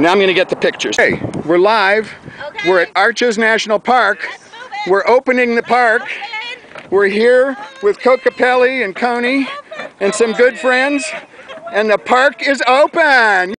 Now I'm gonna get the pictures. Hey, we're live. Okay. We're at Arches National Park. We're opening the park. We're here with Kokopelli and Coney and some good friends. And the park is open.